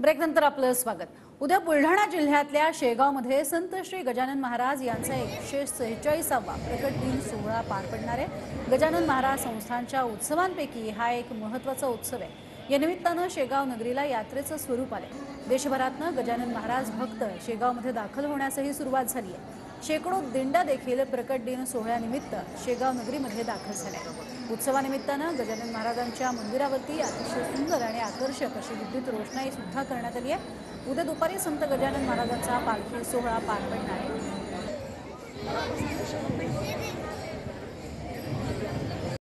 ब्रेकनंतर आपलं स्वागत. उद्या बुलढाणा जिल्ह्यातल्या शेगावमध्ये संत श्री गजानन महाराज यांचा एकशे सेहेचाळीसावा प्रकट दिन सोहळा पार पडणार आहे. गजानन महाराज संस्थांच्या उत्सवांपैकी हा एक महत्त्वाचा उत्सव आहे. या निमित्तानं शेगाव नगरीला यात्रेचं स्वरूप आले देशभरातनं गजानन महाराज भक्त शेगावमध्ये दाखल होण्यासही सुरुवात झाली आहे. शेकडो दिंड्या देखील प्रकट दिन सोहळ्यानिमित्त शेगाव नगरीमध्ये दाखल झाल्या उत्सवानिमित्तानं गजानन महाराजांच्या मंदिरावरती अतिशय सुंदर आणि आकर्षक अशी विद्युत रोषणाई सुद्धा करण्यात आली आहे. उद्या दुपारी संत गजानन महाराजांचा पालखी सोहळा पार पडणार आहे.